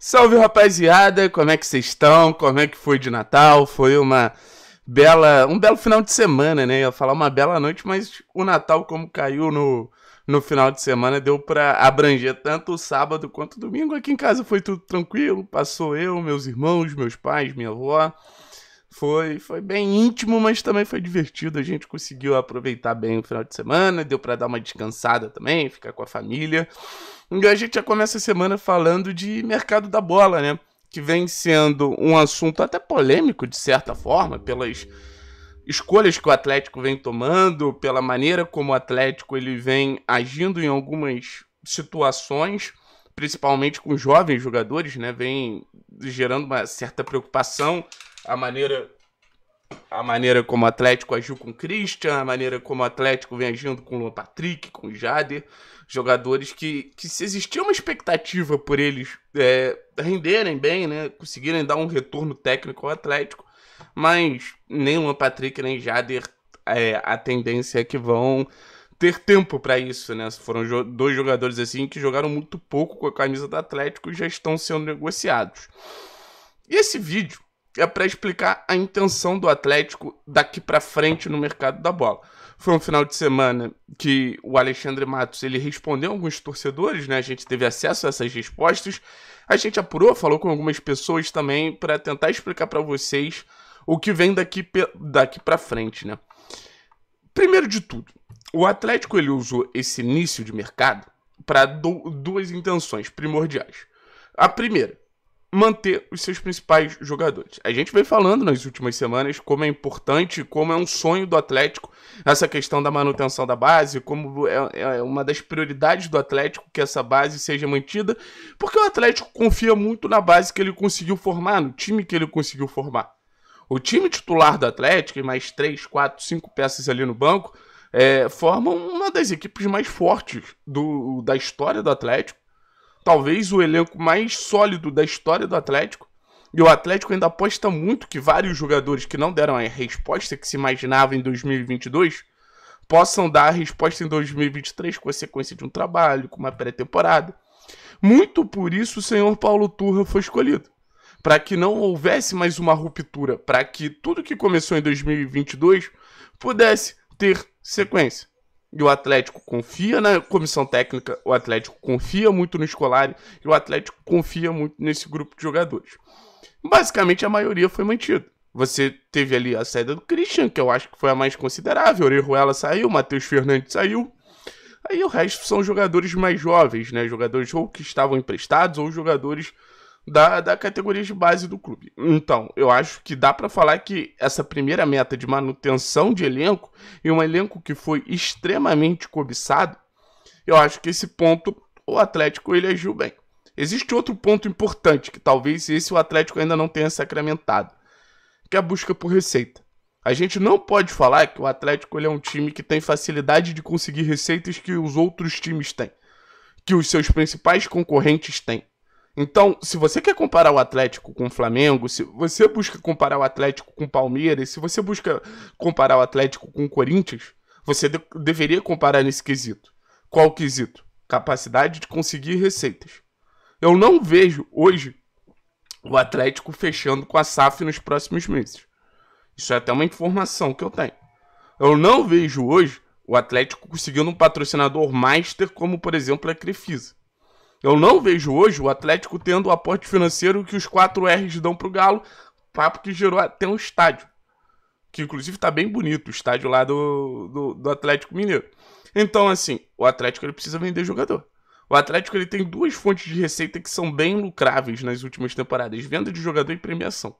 Salve rapaziada, como é que vocês estão? Como é que foi de Natal? Foi uma bela, um belo final de semana, né? Eu ia falar uma bela noite, mas o Natal como caiu no, no final de semana deu para abranger tanto o sábado quanto o domingo. Aqui em casa foi tudo tranquilo, passou eu, meus irmãos, meus pais, minha avó. Foi, foi bem íntimo, mas também foi divertido. A gente conseguiu aproveitar bem o final de semana, deu para dar uma descansada também, ficar com a família. A gente já começa a semana falando de mercado da bola, né? Que vem sendo um assunto até polêmico, de certa forma, pelas escolhas que o Atlético vem tomando, pela maneira como o Atlético ele vem agindo em algumas situações, principalmente com jovens jogadores, né? Vem gerando uma certa preocupação a maneira a maneira como o Atlético agiu com o Christian, a maneira como o Atlético vem agindo com o Patrick, com o Jader, jogadores que, que se existia uma expectativa por eles é, renderem bem, né, conseguirem dar um retorno técnico ao Atlético, mas nem o Patrick nem Jader é, a tendência é que vão ter tempo para isso, né? Foram jo dois jogadores assim que jogaram muito pouco com a camisa do Atlético e já estão sendo negociados. E esse vídeo é para explicar a intenção do Atlético daqui para frente no mercado da bola. Foi um final de semana que o Alexandre Matos ele respondeu alguns torcedores, né? A gente teve acesso a essas respostas. A gente apurou, falou com algumas pessoas também para tentar explicar para vocês o que vem daqui daqui para frente, né? Primeiro de tudo, o Atlético ele usou esse início de mercado para duas intenções primordiais. A primeira, manter os seus principais jogadores. A gente vem falando nas últimas semanas como é importante, como é um sonho do Atlético essa questão da manutenção da base, como é, é, uma das prioridades do Atlético que essa base seja mantida, porque o Atlético confia muito na base que ele conseguiu formar, no time que ele conseguiu formar. O time titular do Atlético e mais três, quatro, cinco peças ali no banco é, formam uma das equipes mais fortes do, da história do Atlético talvez o elenco mais sólido da história do Atlético. E o Atlético ainda aposta muito que vários jogadores que não deram a resposta que se imaginava em 2022 possam dar a resposta em 2023 com a sequência de um trabalho, com uma pré-temporada. Muito por isso o senhor Paulo Turra foi escolhido. Para que não houvesse mais uma ruptura, para que tudo que começou em 2022 pudesse ter sequência. E o Atlético confia na comissão técnica, o Atlético confia muito no Escolari e o Atlético confia muito nesse grupo de jogadores. Basicamente a maioria foi mantida. Você teve ali a saída do Christian, que eu acho que foi a mais considerável. Orejuela saiu, Matheus Fernandes saiu. Aí o resto são jogadores mais jovens, né? Jogadores ou que estavam emprestados ou jogadores da, da categoria de base do clube. Então, eu acho que dá para falar que essa primeira meta de manutenção de elenco e um elenco que foi extremamente cobiçado, eu acho que esse ponto o Atlético ele agiu bem. Existe outro ponto importante que talvez esse o Atlético ainda não tenha sacramentado, que é a busca por receita. A gente não pode falar que o Atlético ele é um time que tem facilidade de conseguir receitas que os outros times têm, que os seus principais concorrentes têm. Então, se você quer comparar o Atlético com o Flamengo, se você busca comparar o Atlético com o Palmeiras, se você busca comparar o Atlético com o Corinthians, você de deveria comparar nesse quesito. Qual quesito? Capacidade de conseguir receitas. Eu não vejo hoje o Atlético fechando com a SAF nos próximos meses. Isso é até uma informação que eu tenho. Eu não vejo hoje o Atlético conseguindo um patrocinador master como, por exemplo, a Crefisa. Eu não vejo hoje o Atlético tendo o aporte financeiro que os 4 R's dão pro Galo, papo que gerou até um estádio. Que inclusive tá bem bonito, o estádio lá do, do, do Atlético Mineiro. Então, assim, o Atlético ele precisa vender jogador. O Atlético ele tem duas fontes de receita que são bem lucráveis nas últimas temporadas: venda de jogador e premiação.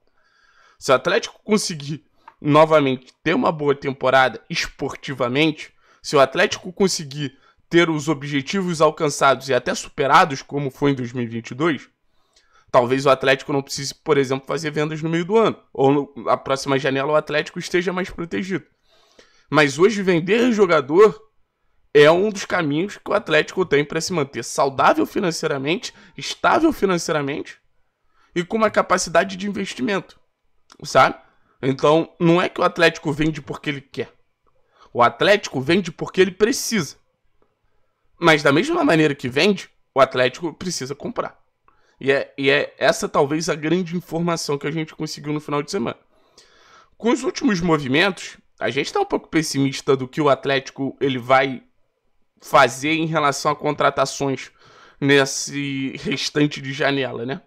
Se o Atlético conseguir novamente ter uma boa temporada esportivamente, se o Atlético conseguir ter os objetivos alcançados e até superados, como foi em 2022, talvez o Atlético não precise, por exemplo, fazer vendas no meio do ano. Ou na próxima janela o Atlético esteja mais protegido. Mas hoje vender jogador é um dos caminhos que o Atlético tem para se manter saudável financeiramente, estável financeiramente e com uma capacidade de investimento, sabe? Então, não é que o Atlético vende porque ele quer. O Atlético vende porque ele precisa. Mas da mesma maneira que vende, o Atlético precisa comprar. E é, e é essa talvez a grande informação que a gente conseguiu no final de semana. Com os últimos movimentos, a gente está um pouco pessimista do que o Atlético ele vai fazer em relação a contratações nesse restante de janela, né?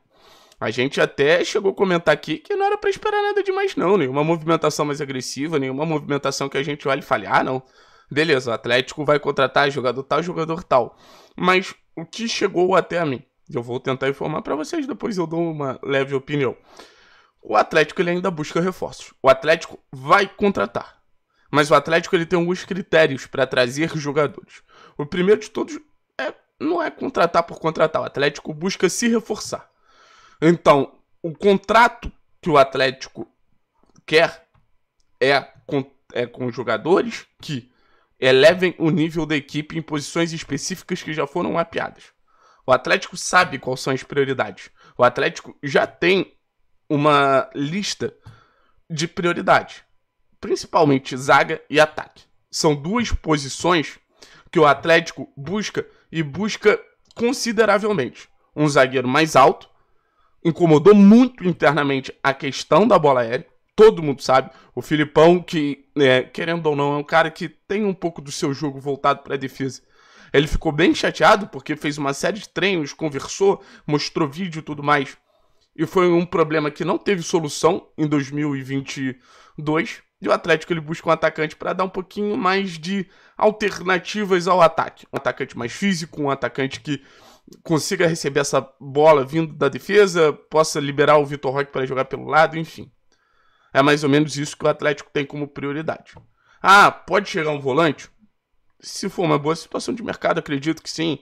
A gente até chegou a comentar aqui que não era para esperar nada demais, não. Nenhuma movimentação mais agressiva, nenhuma movimentação que a gente olhe e fale, ah, não. Beleza, o Atlético vai contratar jogador tal, jogador tal. Mas o que chegou até a mim, eu vou tentar informar para vocês, depois eu dou uma leve opinião. O Atlético ele ainda busca reforços. O Atlético vai contratar. Mas o Atlético ele tem alguns critérios para trazer jogadores. O primeiro de todos é não é contratar por contratar. O Atlético busca se reforçar. Então, o contrato que o Atlético quer é com, é com jogadores que elevem o nível da equipe em posições específicas que já foram mapeadas. O Atlético sabe quais são as prioridades. O Atlético já tem uma lista de prioridades, principalmente zaga e ataque. São duas posições que o Atlético busca e busca consideravelmente. Um zagueiro mais alto, incomodou muito internamente a questão da bola aérea. Todo mundo sabe. O Filipão, que, é, querendo ou não, é um cara que tem um pouco do seu jogo voltado para a defesa. Ele ficou bem chateado porque fez uma série de treinos, conversou, mostrou vídeo e tudo mais. E foi um problema que não teve solução em 2022. E o Atlético ele busca um atacante para dar um pouquinho mais de alternativas ao ataque. Um atacante mais físico, um atacante que consiga receber essa bola vindo da defesa, possa liberar o Vitor Roque para jogar pelo lado, enfim. É mais ou menos isso que o Atlético tem como prioridade. Ah, pode chegar um volante? Se for uma boa situação de mercado, acredito que sim.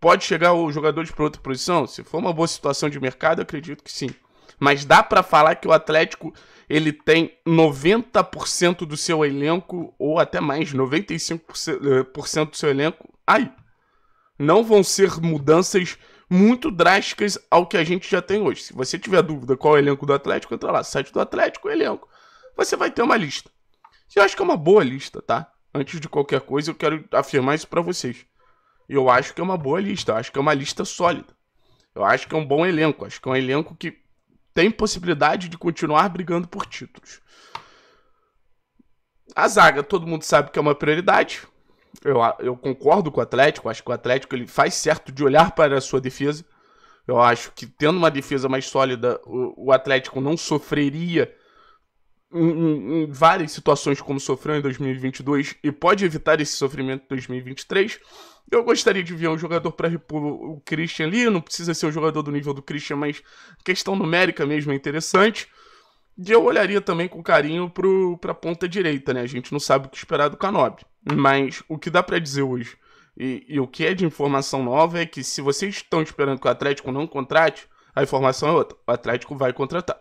Pode chegar o jogador de outra posição? Se for uma boa situação de mercado, acredito que sim. Mas dá para falar que o Atlético ele tem 90% do seu elenco, ou até mais, 95% do seu elenco aí. Não vão ser mudanças muito drásticas ao que a gente já tem hoje. Se você tiver dúvida qual é o elenco do Atlético, entra lá, site do Atlético, elenco. Você vai ter uma lista. Eu acho que é uma boa lista, tá? Antes de qualquer coisa, eu quero afirmar isso para vocês. Eu acho que é uma boa lista, eu acho que é uma lista sólida. Eu acho que é um bom elenco, acho que é um elenco que tem possibilidade de continuar brigando por títulos. A zaga, todo mundo sabe que é uma prioridade. Eu, eu concordo com o Atlético, acho que o Atlético ele faz certo de olhar para a sua defesa. Eu acho que tendo uma defesa mais sólida, o, o Atlético não sofreria em, em, várias situações como sofreu em 2022 e pode evitar esse sofrimento em 2023. Eu gostaria de ver um jogador para repor o Christian ali, não precisa ser um jogador do nível do Christian, mas questão numérica mesmo é interessante. E eu olharia também com carinho para a ponta direita, né? A gente não sabe o que esperar do Canobi. Mas o que dá para dizer hoje, e, e, o que é de informação nova, é que se vocês estão esperando que o Atlético não contrate, a informação é outra. O Atlético vai contratar.